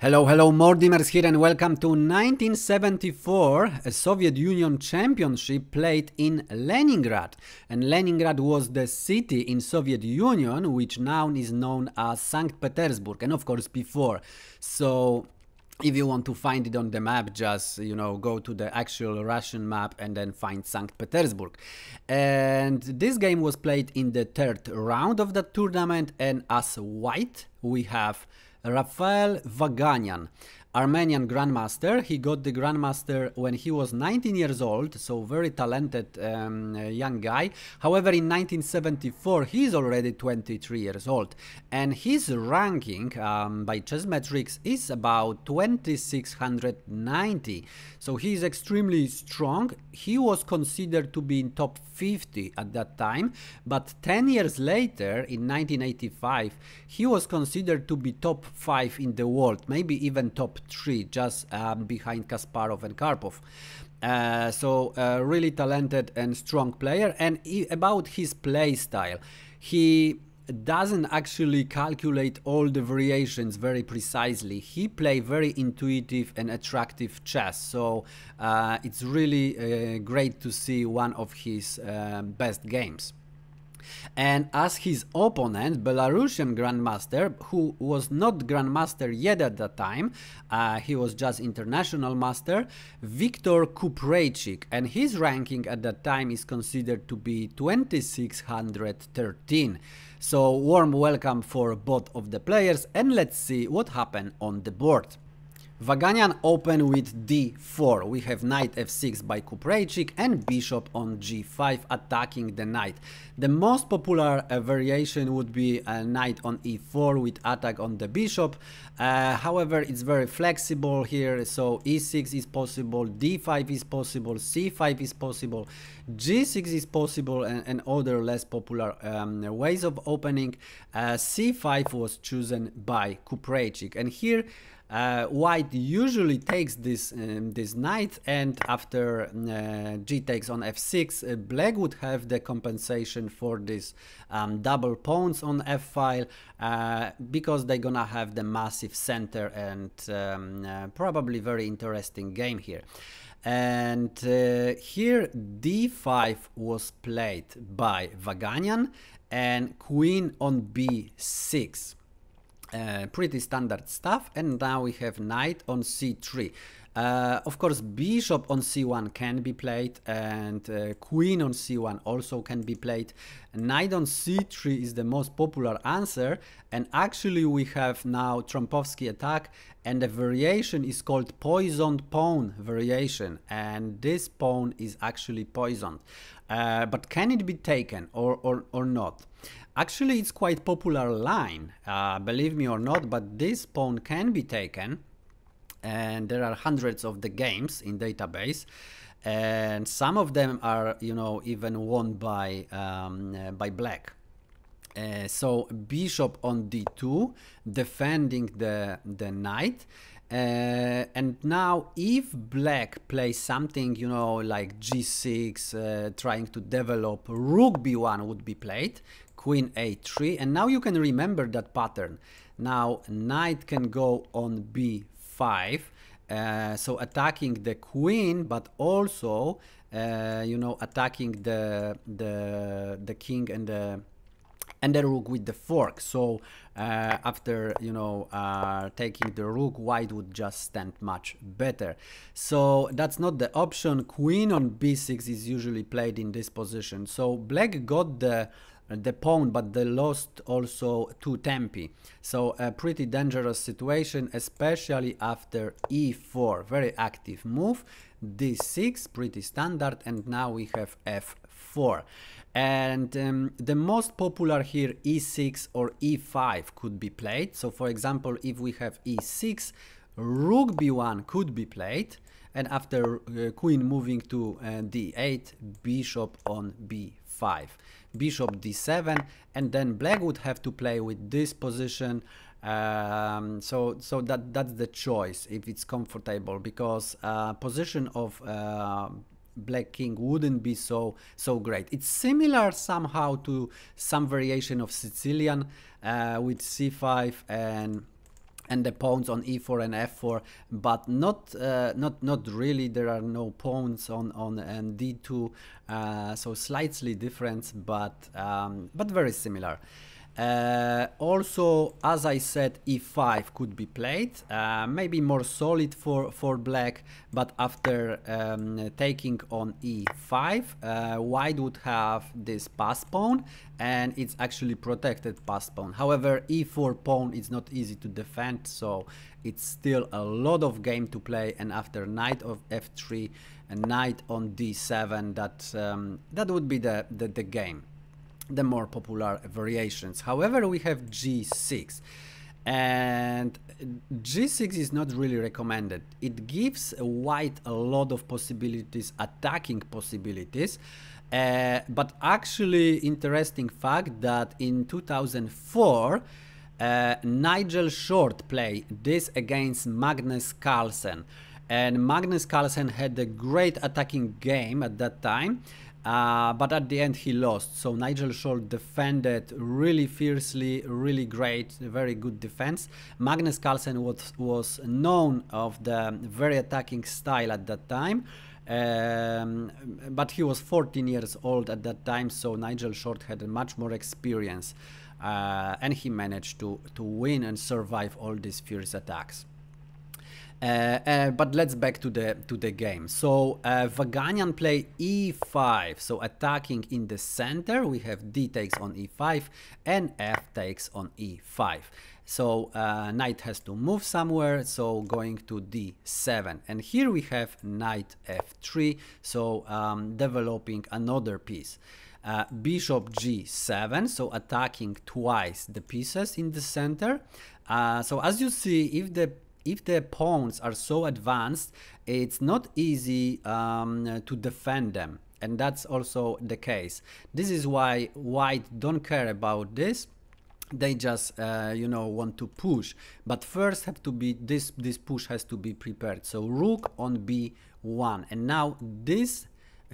Hello, hello, Mordimers here and welcome to 1974, a Soviet Union championship played in Leningrad. And Leningrad was the city in Soviet Union which now is known as St. Petersburg and of course before. So if you want to find it on the map just you know go to the actual russian map and then find st petersburg and this game was played in the third round of the tournament and as white we have Rafael Vaganian, Armenian Grandmaster. He got the Grandmaster when he was 19 years old, so very talented um, young guy. However, in 1974, he's already 23 years old, and his ranking um, by Chessmetrics is about 2690. So he's extremely strong. He was considered to be in top 50 at that time, but 10 years later, in 1985, he was considered to be top 5 in the world, maybe even top 3, just um, behind Kasparov and Karpov. Uh, so uh, really talented and strong player. And he, about his play style, he doesn't actually calculate all the variations very precisely. He play very intuitive and attractive chess, so uh, it's really uh, great to see one of his uh, best games. And as his opponent, Belarusian Grandmaster, who was not Grandmaster yet at that time, uh, he was just International Master, Viktor Kupreichik, and his ranking at that time is considered to be 2613. So warm welcome for both of the players and let's see what happened on the board. Vaganian open with d4. We have knight f6 by Kupreichik and bishop on g5 attacking the knight. The most popular uh, variation would be a knight on e4 with attack on the bishop. Uh, however, it's very flexible here, so e6 is possible, d5 is possible, c5 is possible, g6 is possible, and, and other less popular um, ways of opening. Uh, c5 was chosen by Kupreichik, and here uh, white usually takes this um, this knight and after uh, g takes on f6 uh, black would have the compensation for this um, double pawns on f file uh, because they're gonna have the massive center and um, uh, probably very interesting game here. And uh, here d5 was played by Vaganian and queen on b6 uh, pretty standard stuff and now we have knight on c3 uh, of course bishop on c1 can be played and uh, queen on c1 also can be played. Knight on c3 is the most popular answer. And actually we have now Trompowsky attack and the variation is called poisoned pawn variation. And this pawn is actually poisoned. Uh, but can it be taken or, or, or not? Actually, it's quite popular line, uh, believe me or not, but this pawn can be taken and there are hundreds of the games in database. And some of them are, you know, even won by, um, uh, by black. Uh, so bishop on d2 defending the the knight. Uh, and now if black plays something you know like g6 uh, trying to develop rook b1 would be played queen a3 and now you can remember that pattern. Now knight can go on b5 uh, so attacking the queen but also uh, you know attacking the the the king and the and the rook with the fork. So uh, after you know uh, taking the rook white would just stand much better. So that's not the option. Queen on b6 is usually played in this position. So black got the the pawn but they lost also two tempi so a pretty dangerous situation especially after e4 very active move. d6 pretty standard and now we have f4 and um, the most popular here e6 or e5 could be played. So for example if we have e6 rook b1 could be played. And after uh, queen moving to uh, d8 bishop on b5 bishop d7 and then black would have to play with this position. Um, so so that that's the choice if it's comfortable because uh, position of uh, black king wouldn't be so so great. It's similar somehow to some variation of sicilian uh, with c5 and and the pawns on e4 and f4 but not uh, not not really. There are no pawns on on and d2 uh, so slightly different but um, but very similar uh, also, as I said, e5 could be played, uh, maybe more solid for, for black, but after um, taking on e5, uh, white would have this pass pawn, and it's actually protected pass pawn. However, e4 pawn is not easy to defend, so it's still a lot of game to play, and after knight of f3 and knight on d7, that, um, that would be the, the, the game the more popular variations. However, we have G6 and G6 is not really recommended. It gives white a lot of possibilities, attacking possibilities, uh, but actually interesting fact that in 2004 uh, Nigel Short played this against Magnus Carlsen and Magnus Carlsen had a great attacking game at that time uh, but at the end he lost. So Nigel Short defended really fiercely, really great, very good defense. Magnus Carlsen was, was known of the very attacking style at that time. Um, but he was 14 years old at that time, so Nigel Short had much more experience. Uh, and he managed to, to win and survive all these fierce attacks. Uh, uh, but let's back to the to the game. So uh, Vaganian play e5, so attacking in the center. We have d takes on e5 and f takes on e5. So uh, knight has to move somewhere, so going to d7. And here we have knight f3, so um, developing another piece. Uh, bishop g7, so attacking twice the pieces in the center. Uh, so as you see, if the if the pawns are so advanced, it's not easy um, to defend them. And that's also the case. This is why white don't care about this they just uh, you know want to push but first have to be this this push has to be prepared so rook on b1 and now this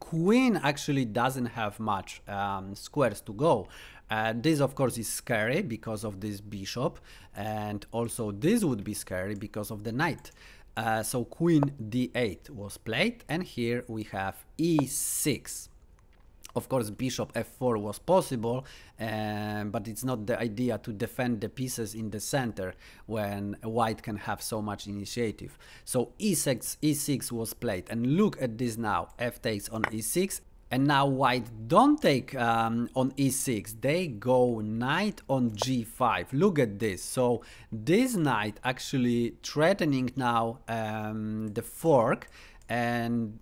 queen actually doesn't have much um, squares to go uh, this of course is scary because of this bishop and also this would be scary because of the knight. Uh, so queen d8 was played and here we have e6. Of course bishop f4 was possible um, but it's not the idea to defend the pieces in the center when white can have so much initiative. So e6, e6 was played and look at this now f takes on e6 and now white don't take um, on e6, they go knight on g5. Look at this. So this knight actually threatening now um, the fork and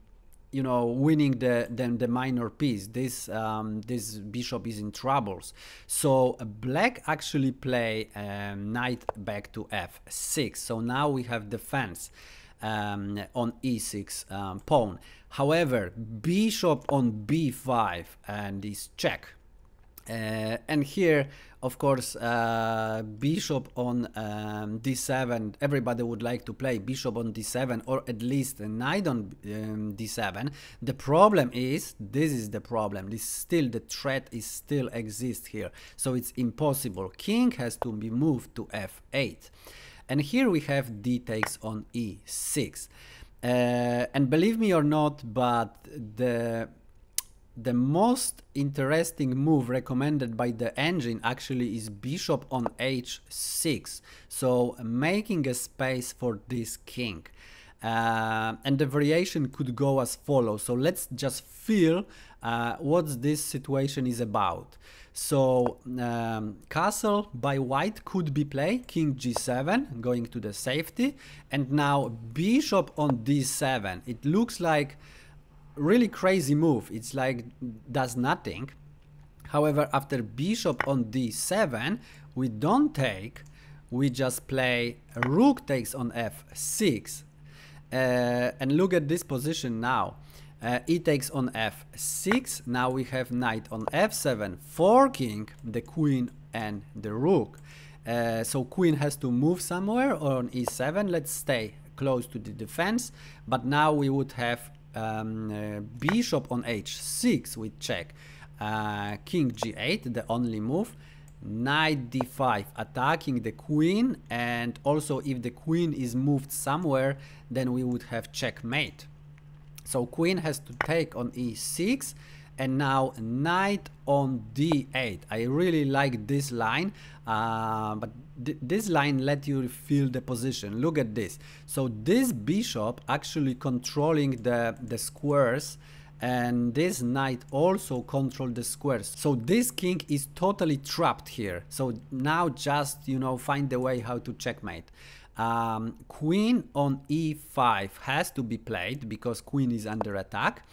you know winning the the, the minor piece. This um, this bishop is in troubles. So black actually play um, knight back to f6. So now we have defense um, on e6 um, pawn. However, bishop on b5 and this check. Uh, and here, of course, uh, bishop on um, d7, everybody would like to play bishop on d7 or at least knight on um, d7. The problem is, this is the problem, this still, the threat is still exists here. So it's impossible. King has to be moved to f8. And here we have d takes on e6. Uh, and believe me or not, but the the most interesting move recommended by the engine actually is bishop on h6 so making a space for this king. Uh, and the variation could go as follows. So let's just feel uh, what this situation is about. So um, castle by white could be played, king g7, going to the safety, and now bishop on d7. It looks like really crazy move. It's like does nothing. However, after bishop on d7, we don't take, we just play rook takes on f6. Uh, and look at this position now. Uh, e takes on f6. Now we have knight on f7, forking the queen and the rook. Uh, so queen has to move somewhere or on e7. Let's stay close to the defense. But now we would have um, uh, bishop on h6 with check. Uh, king g8, the only move. knight d5 attacking the queen and also if the queen is moved somewhere then we would have checkmate so queen has to take on e6 and now knight on d8 i really like this line uh, but th this line let you feel the position. Look at this. So this bishop actually controlling the the squares and this knight also control the squares. So this king is totally trapped here. So now just you know find the way how to checkmate. Um, queen on e5 has to be played because queen is under attack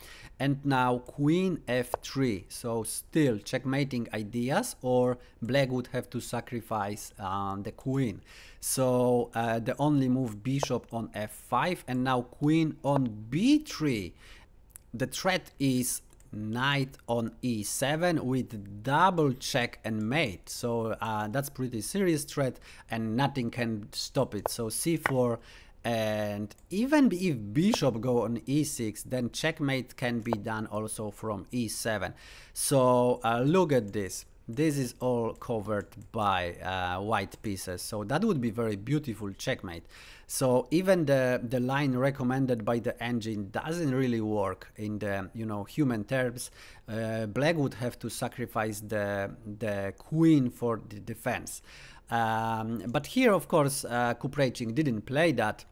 and now queen f3 so still checkmating ideas or black would have to sacrifice uh, the queen. So uh, the only move bishop on f5 and now queen on b3 the threat is knight on e7 with double check and mate. So uh, that's pretty serious threat and nothing can stop it. So c4 and even if bishop go on e6 then checkmate can be done also from e7 so uh, look at this. This is all covered by uh, white pieces. So that would be very beautiful checkmate. So even the the line recommended by the engine doesn't really work in the you know human terms. Uh, black would have to sacrifice the the queen for the defense. Um, but here of course uh, didn't play that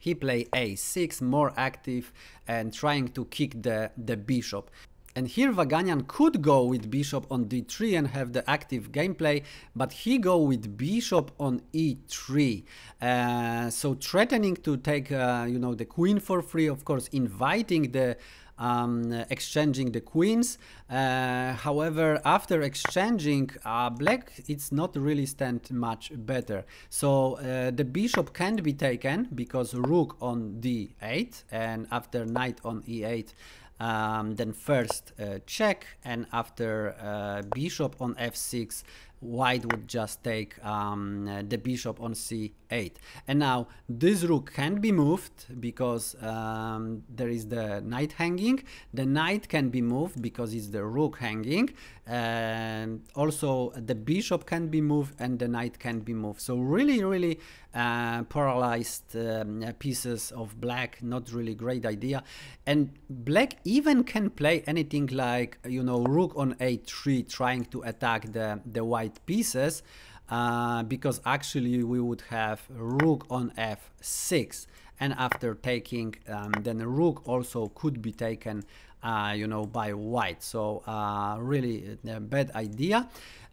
he played a6 more active and trying to kick the the bishop and here Vaganian could go with bishop on d3 and have the active gameplay, but he go with bishop on e3. Uh, so threatening to take, uh, you know, the queen for free, of course, inviting the um, exchanging the queens. Uh, however, after exchanging, uh, black it's not really stand much better. So uh, the bishop can't be taken because rook on d8 and after knight on e8 um, then first uh, check and after uh, bishop on f6 white would just take um, the bishop on c8 and now this rook can't be moved because um, there is the knight hanging. The knight can be moved because it's the rook hanging. And also the bishop can be moved and the knight can be moved. So really really uh, paralyzed um, pieces of black not really great idea. And black even can play anything like you know rook on a3 trying to attack the the white pieces uh, because actually we would have rook on f6 and after taking um, then rook also could be taken uh, you know, by white. So uh, really a uh, bad idea.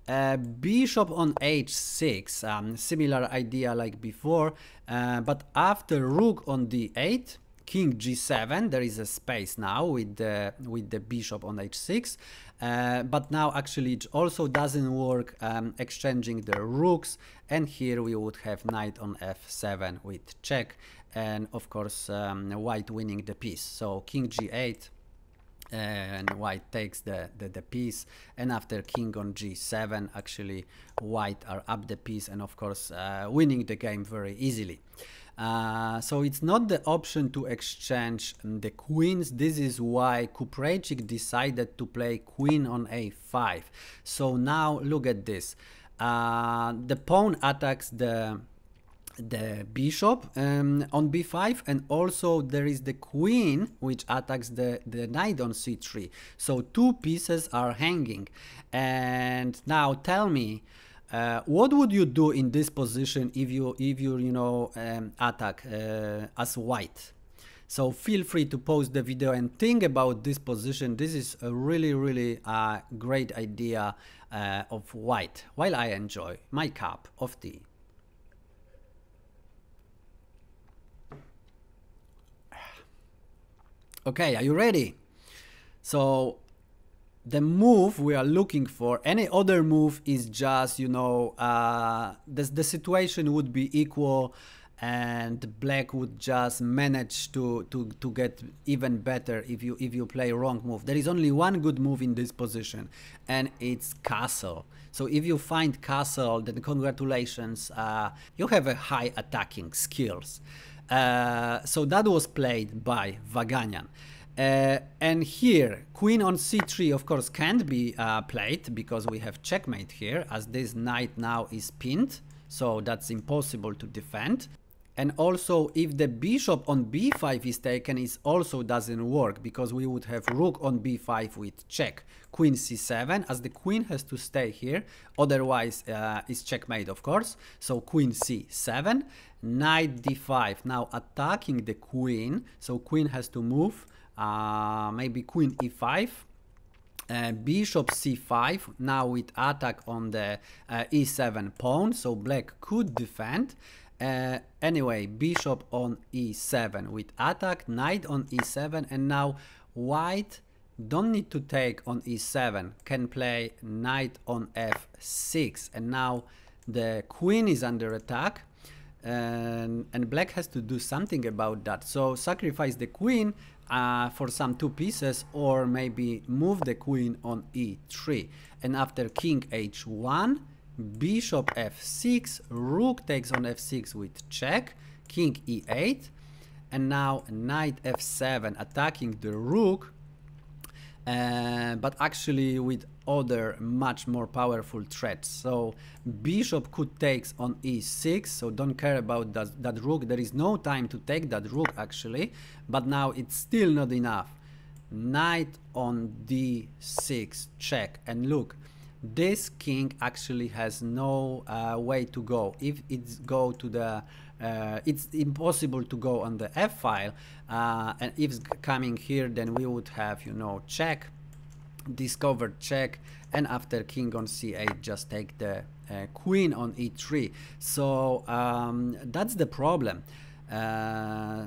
Uh, bishop on h6, um, similar idea like before, uh, but after rook on d8, king g7 there is a space now with the with the bishop on h6 uh, but now actually it also doesn't work um, exchanging the rooks and here we would have knight on f7 with check and of course um, white winning the piece so king g8 and white takes the, the, the, piece and after king on g7 actually white are up the piece and of course uh, winning the game very easily uh, so it's not the option to exchange the queens. This is why Kupreichik decided to play queen on a5 so now look at this. Uh, the pawn attacks the the bishop um, on b5 and also there is the queen which attacks the the knight on c3 so two pieces are hanging. And now tell me uh, what would you do in this position if you if you you know um, attack uh, as white? So feel free to pause the video and think about this position. This is a really really uh, great idea uh, of white while i enjoy my cup of tea. Okay, are you ready? So the move we are looking for, any other move is just, you know, uh, the, the situation would be equal and black would just manage to, to, to get even better if you if you play wrong move. There is only one good move in this position and it's castle. So if you find castle then congratulations, uh, you have a high attacking skills. Uh, so that was played by Vaganian. Uh, and here, queen on c3, of course, can't be uh, played because we have checkmate here, as this knight now is pinned, so that's impossible to defend. And also, if the bishop on b5 is taken, it also doesn't work, because we would have rook on b5 with check, queen c7, as the queen has to stay here, otherwise uh, it's checkmate, of course. So queen c7, knight d5, now attacking the queen, so queen has to move, uh, maybe queen e5, uh, bishop c5 now with attack on the uh, e7 pawn so black could defend. Uh, anyway bishop on e7 with attack knight on e7 and now white don't need to take on e7 can play knight on f6 and now the queen is under attack and, and black has to do something about that. So sacrifice the queen uh, for some two pieces or maybe move the queen on e3 and after king h1 bishop f6 rook takes on f6 with check king e8 and now knight f7 attacking the rook. Uh, but actually with other much more powerful threats. So bishop could take on e6, so don't care about that, that rook. There is no time to take that rook actually, but now it's still not enough. Knight on d6, check, and look, this king actually has no uh, way to go. If it's go to the, uh, it's impossible to go on the f file, uh, and if coming here, then we would have, you know, check, discovered check and after king on c8 just take the uh, queen on e3 so um, that's the problem uh,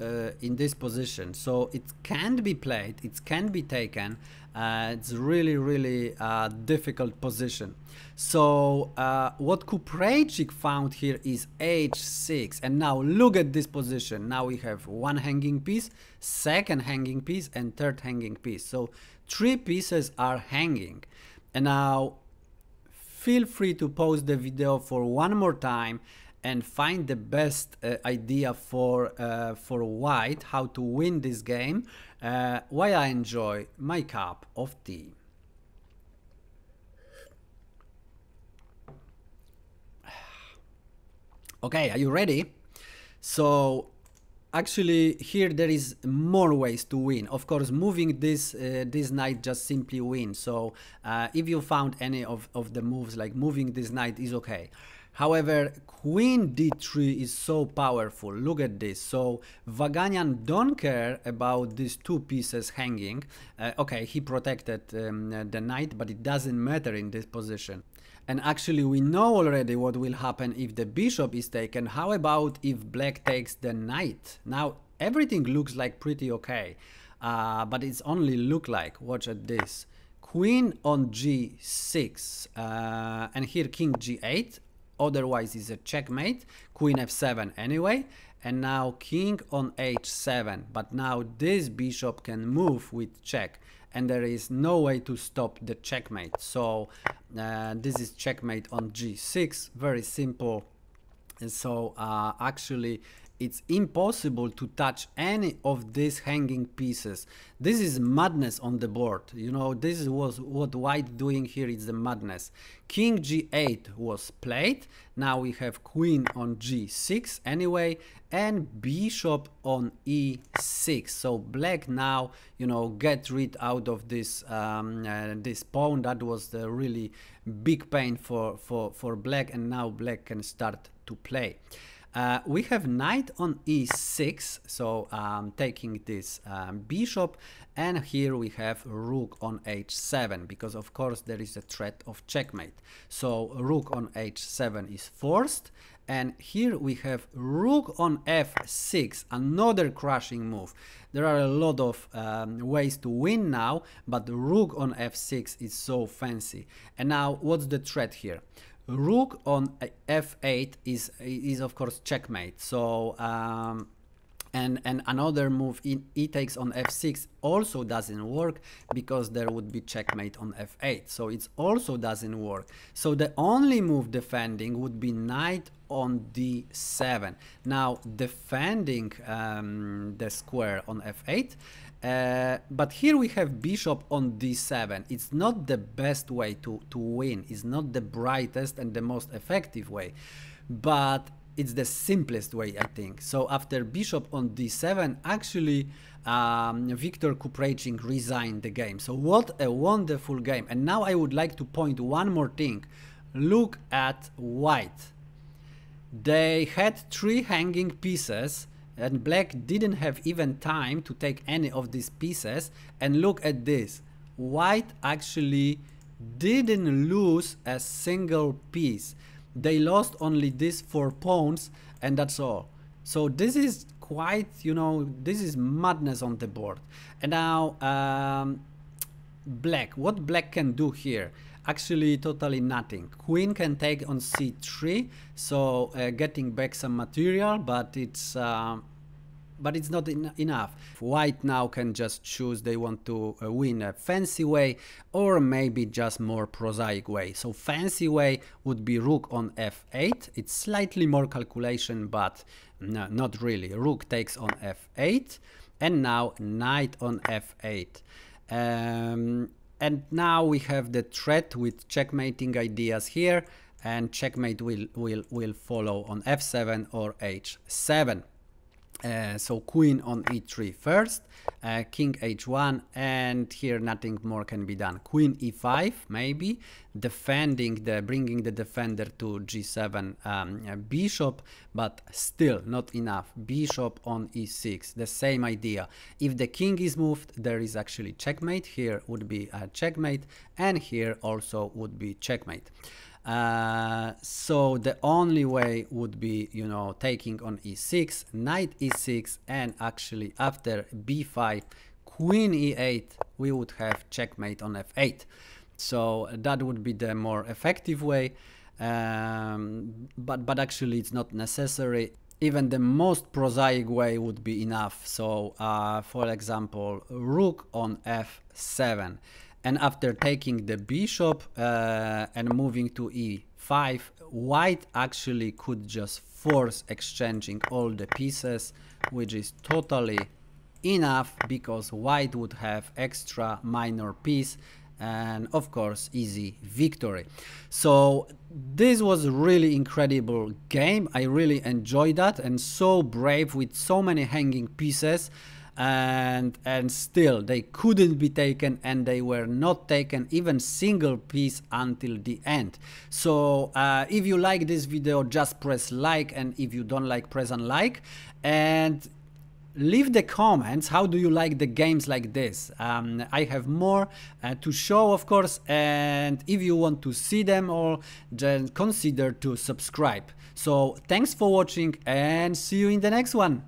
uh, in this position. So it can be played it can be taken uh, it's really really uh, difficult position. So uh, what Kupreichik found here is h6 and now look at this position. Now we have one hanging piece second hanging piece and third hanging piece. So three pieces are hanging and now feel free to pause the video for one more time and find the best uh, idea for uh, for white how to win this game uh, while I enjoy my cup of tea. Okay, are you ready? So actually here there is more ways to win. Of course moving this uh, this knight just simply win so uh, if you found any of, of the moves like moving this knight is okay. However queen d3 is so powerful. Look at this. So Vaganian don't care about these two pieces hanging. Uh, okay he protected um, the knight but it doesn't matter in this position and actually we know already what will happen if the bishop is taken. How about if black takes the knight? Now everything looks like pretty okay, uh, but it's only look like. Watch at this. Queen on g6 uh, and here king g8 otherwise is a checkmate queen f7 anyway and now king on h7 but now this bishop can move with check and there is no way to stop the checkmate. So uh, this is checkmate on g6, very simple. And so uh, actually it's impossible to touch any of these hanging pieces. This is madness on the board. You know, this was what white doing here is the madness. King g8 was played. Now we have queen on g6 anyway, and bishop on e6. So black now, you know, get rid out of this um, uh, this pawn. That was the really big pain for, for, for black, and now black can start to play. Uh, we have knight on e6, so um, taking this um, bishop, and here we have rook on h7, because of course there is a threat of checkmate. So rook on h7 is forced, and here we have rook on f6, another crushing move. There are a lot of um, ways to win now, but rook on f6 is so fancy. And now what's the threat here? Rook on f8 is is of course checkmate. So um, and and another move in e takes on f6 also doesn't work because there would be checkmate on f8 so it also doesn't work. So the only move defending would be knight on d7 now defending um, the square on f8 Uh, but here we have bishop on d7. It's not the best way to, to win. It's not the brightest and the most effective way. But it's the simplest way, I think. So after bishop on d7, actually um, Viktor Kupreichik resigned the game. So what a wonderful game. And now I would like to point one more thing. Look at white. They had three hanging pieces and black didn't have even time to take any of these pieces. And look at this. White actually didn't lose a single piece. They lost only these four pawns and that's all. So this is quite you know this is madness on the board. And now um, black. What black can do here? Actually totally nothing. Queen can take on c3 so uh, getting back some material but it's uh, but it's not en enough. White now can just choose they want to uh, win a fancy way or maybe just more prosaic way. So fancy way would be rook on f8. It's slightly more calculation, but no, not really. Rook takes on f8 and now knight on f8. Um, and now we have the threat with checkmating ideas here and checkmate will, will, will follow on f7 or h7. Uh, so queen on e3 first, uh, king h1, and here nothing more can be done. Queen e5 maybe, defending the bringing the defender to g7 um, uh, bishop, but still not enough. Bishop on e6, the same idea. If the king is moved, there is actually checkmate. Here would be a checkmate, and here also would be checkmate. Uh, so the only way would be, you know, taking on e6, knight e6, and actually after b5, queen e8, we would have checkmate on f8. So that would be the more effective way, um, but, but actually it's not necessary. Even the most prosaic way would be enough. So, uh, for example, rook on f7 and after taking the bishop uh, and moving to e5 white actually could just force exchanging all the pieces which is totally enough because white would have extra minor piece and of course easy victory. So this was a really incredible game. I really enjoyed that and so brave with so many hanging pieces. And and still they couldn't be taken and they were not taken even single piece until the end. So uh, if you like this video just press like. And if you don't like press unlike. And leave the comments how do you like the games like this? Um, i have more uh, to show of course and if you want to see them all then consider to subscribe. So thanks for watching and see you in the next one